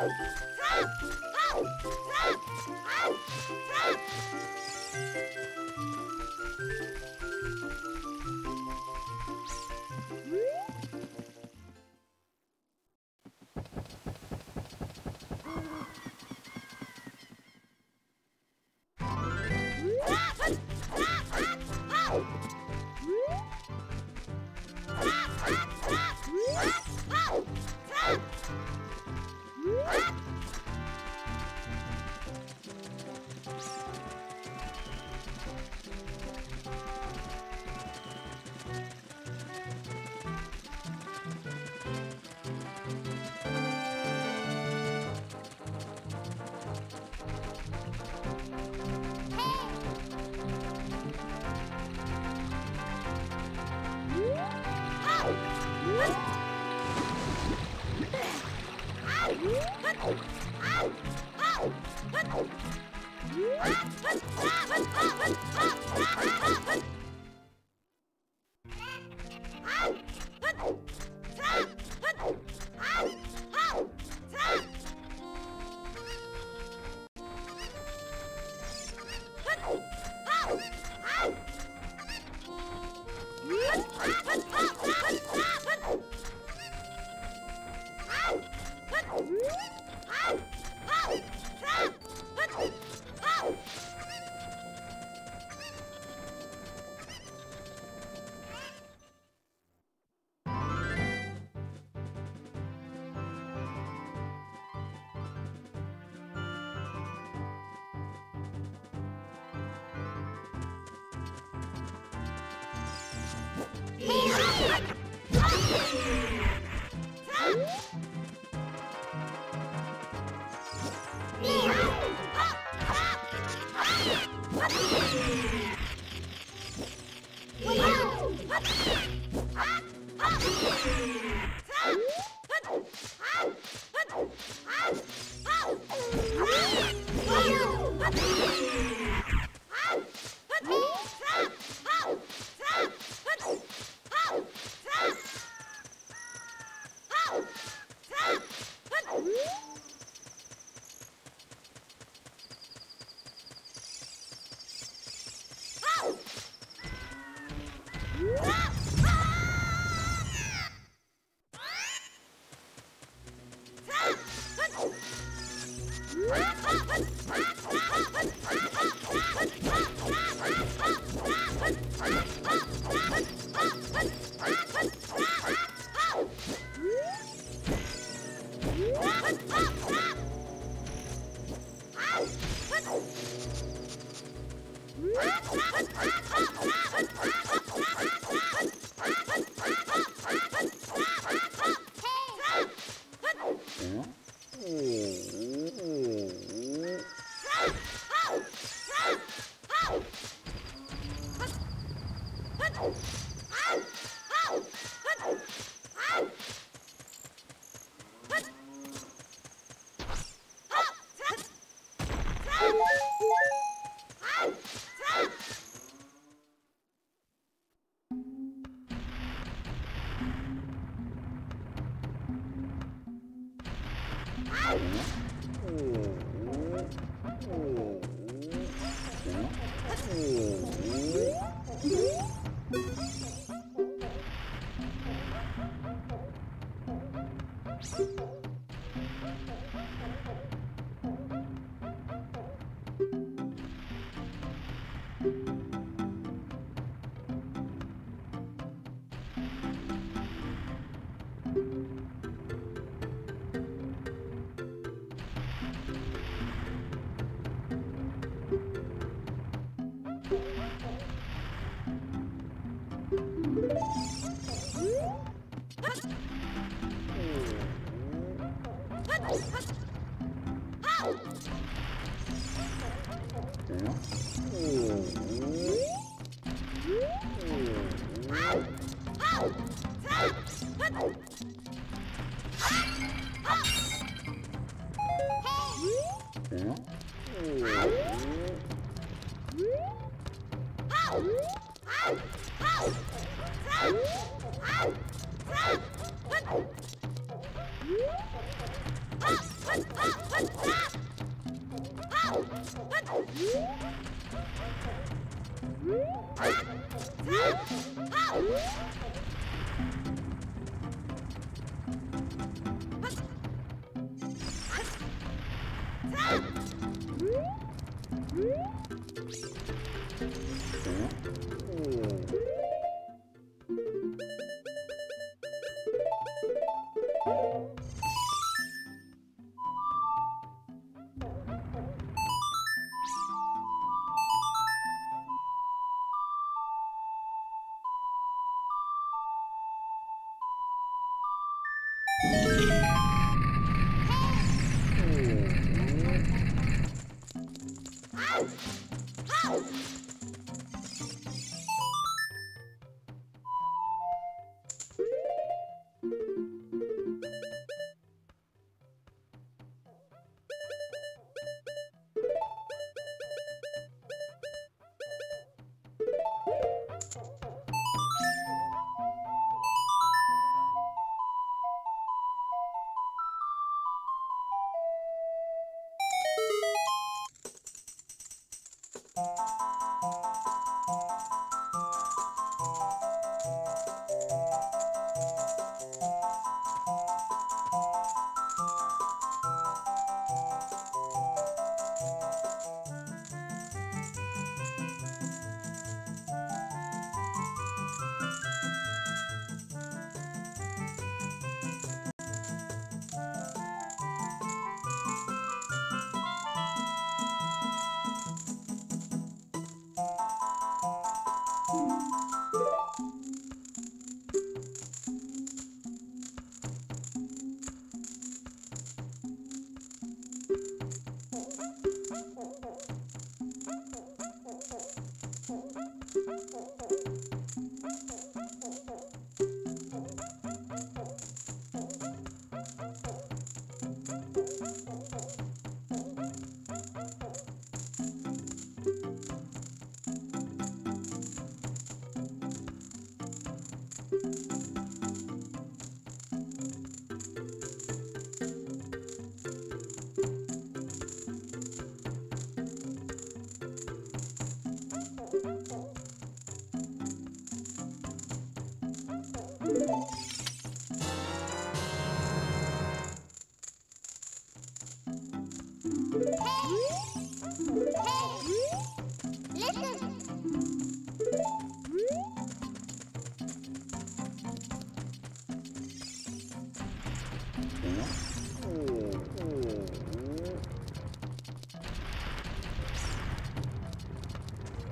help. Hut! Ha! Ha! Ha! Ow! Ow!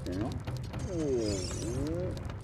ってんの？おお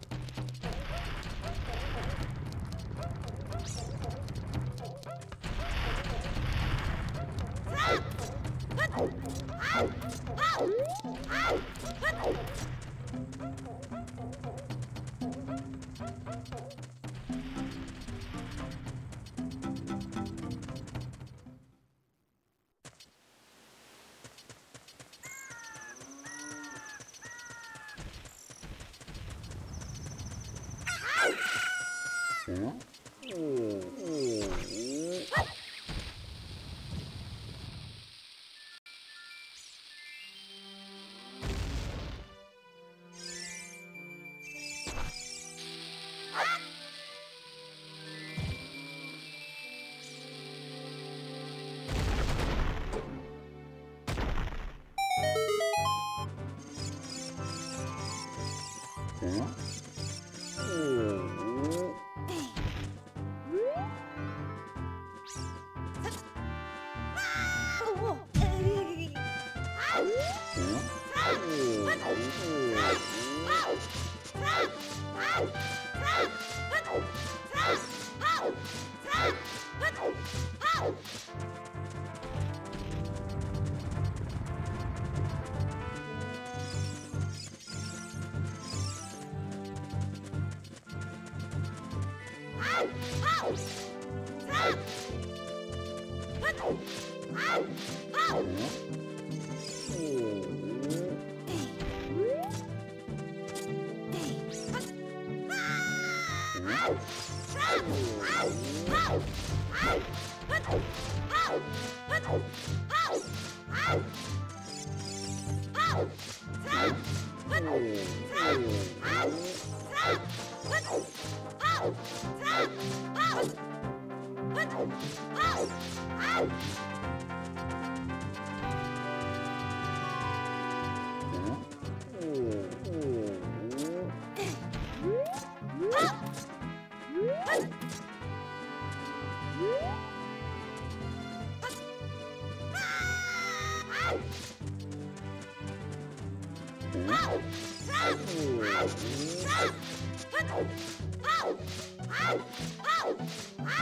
Ooh.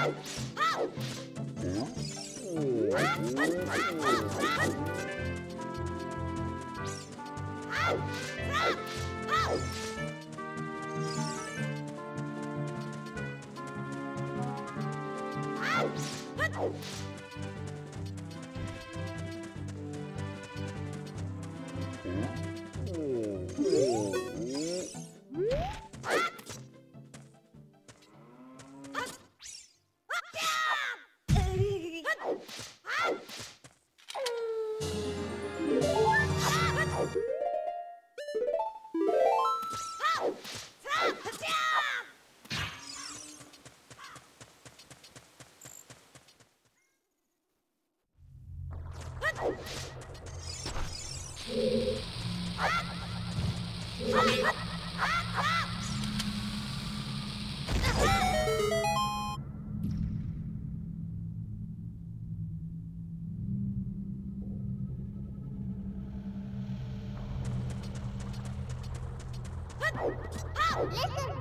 Ow! Listen.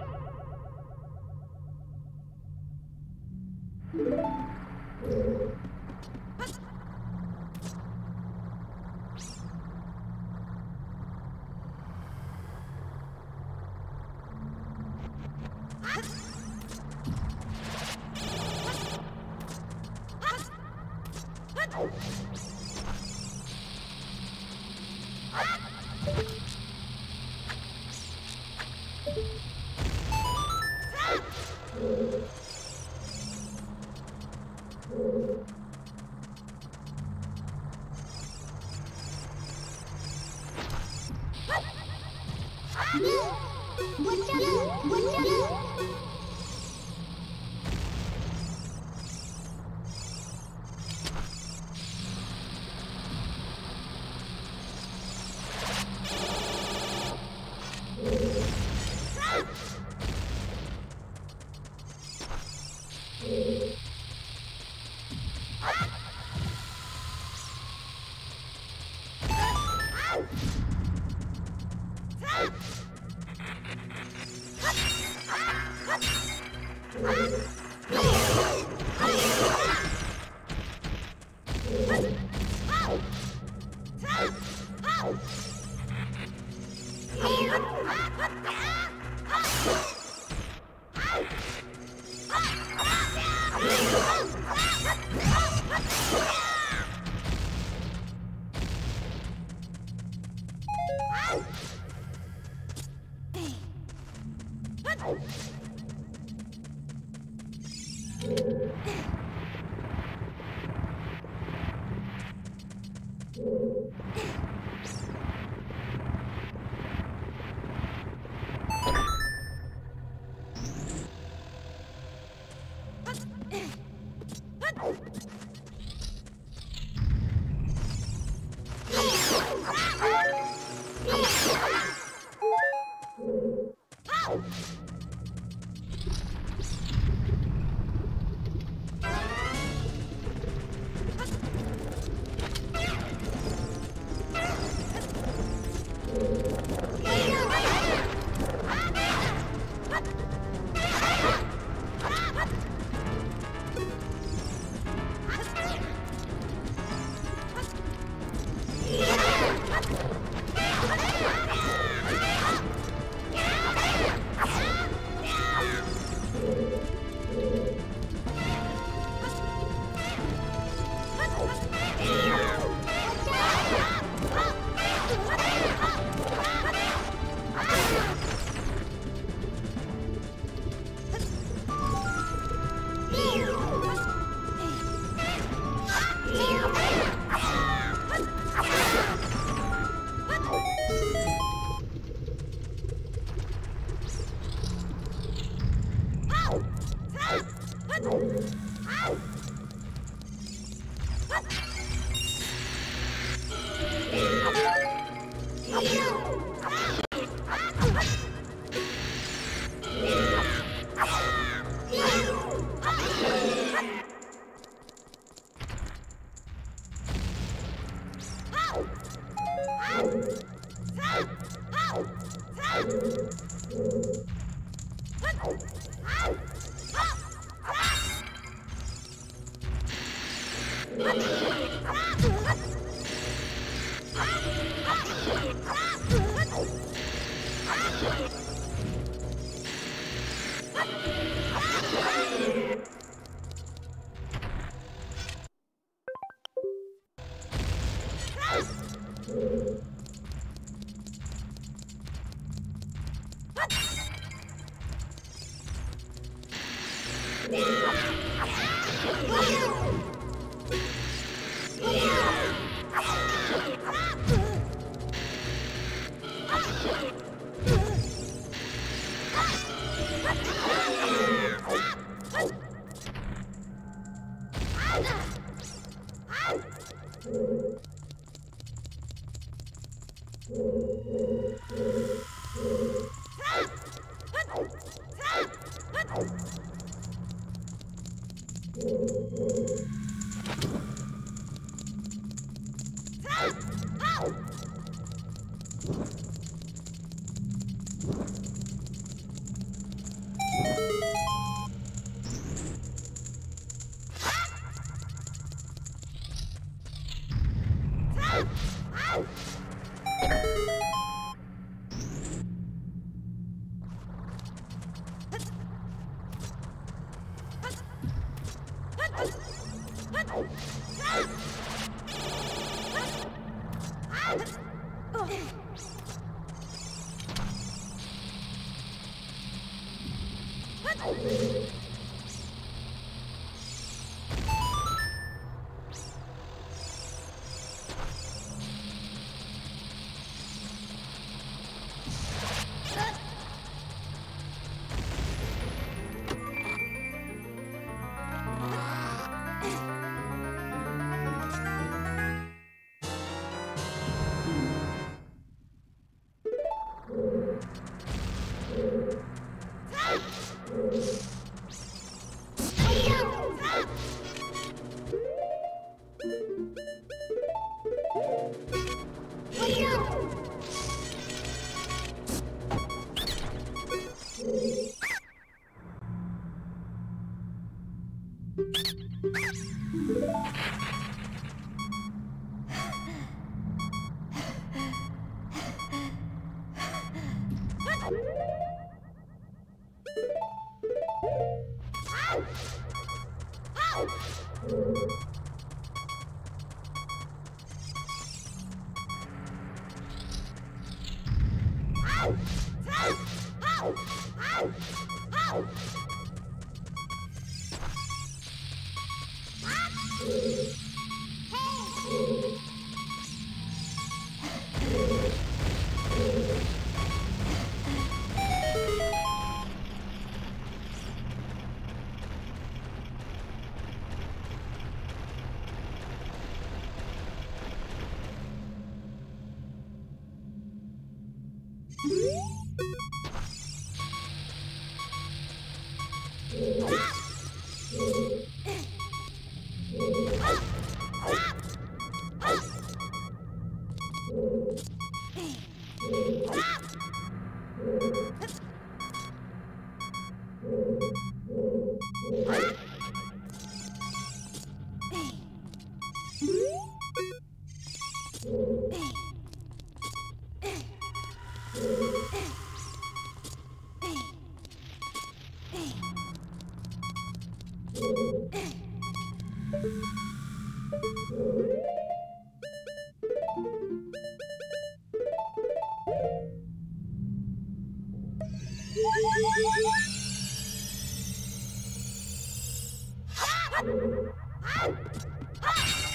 Ha!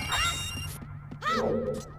Ha! Ha!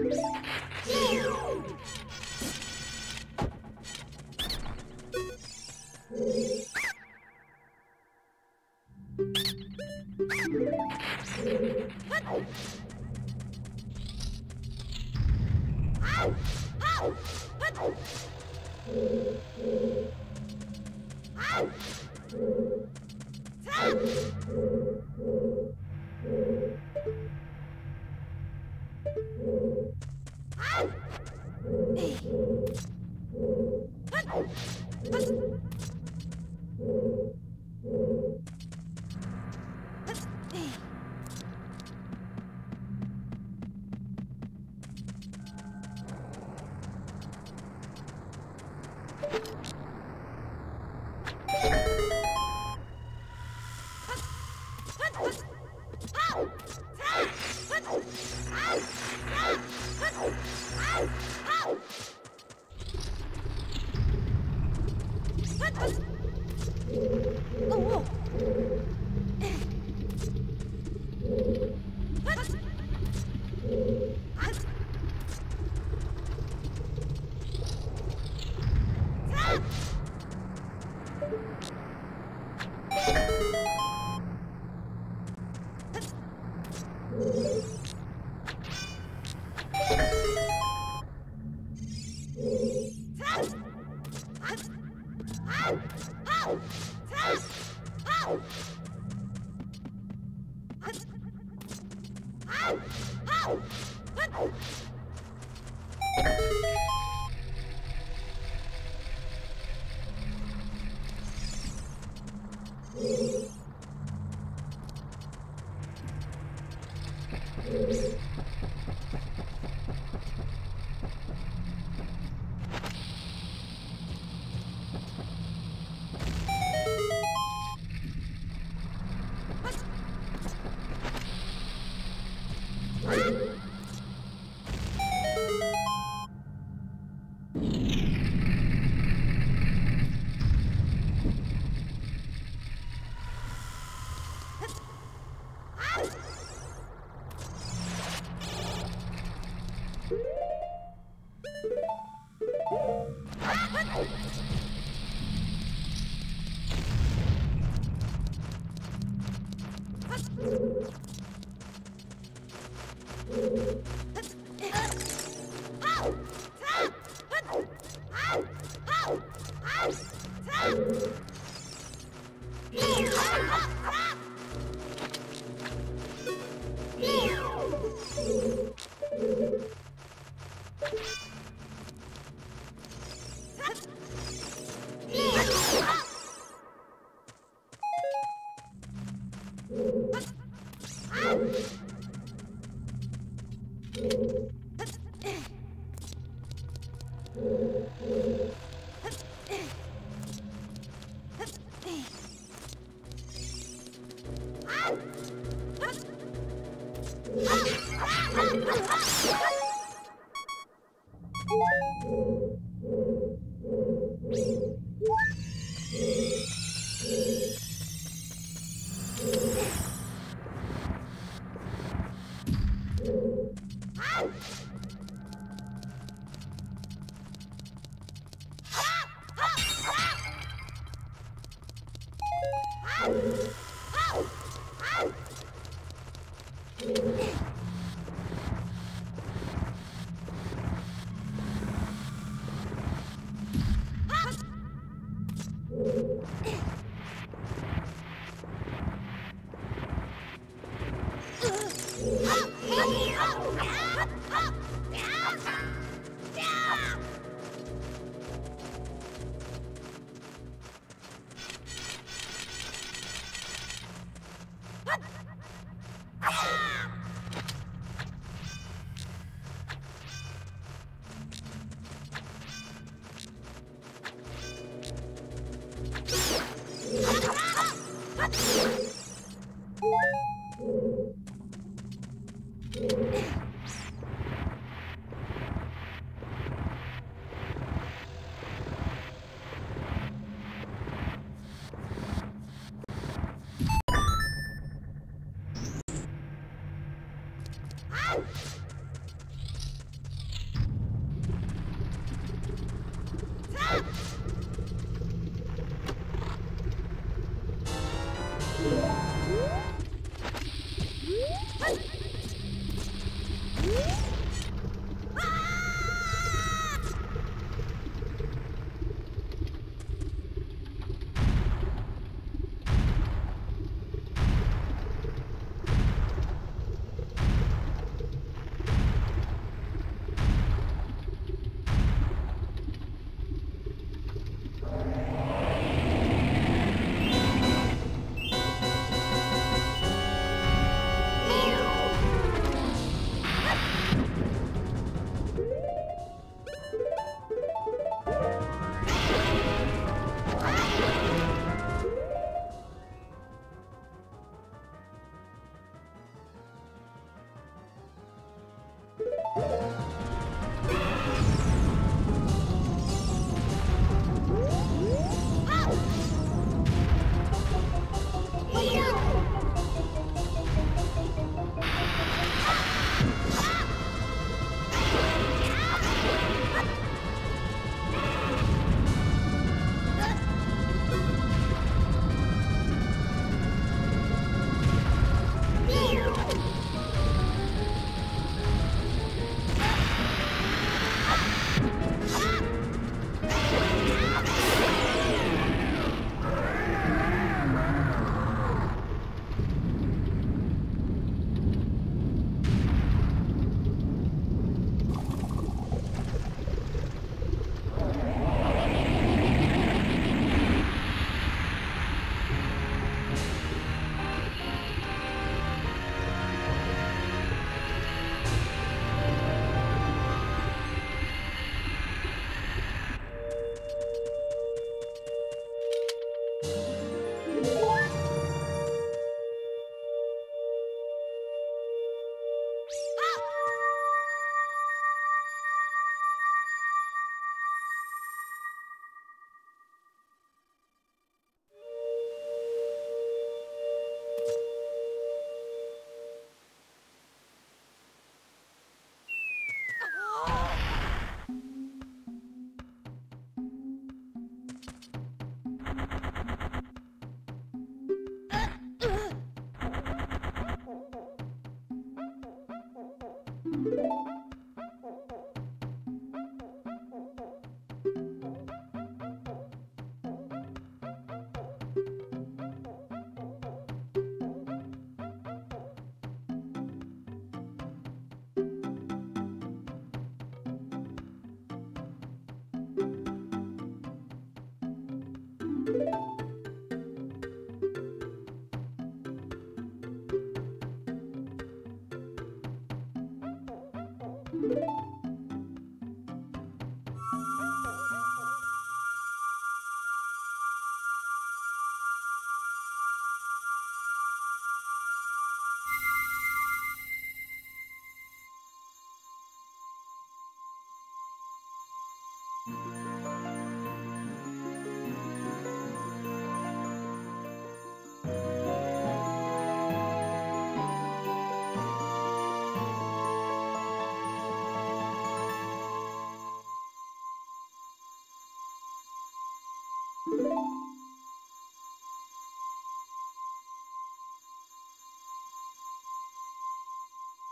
Ouch!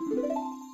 you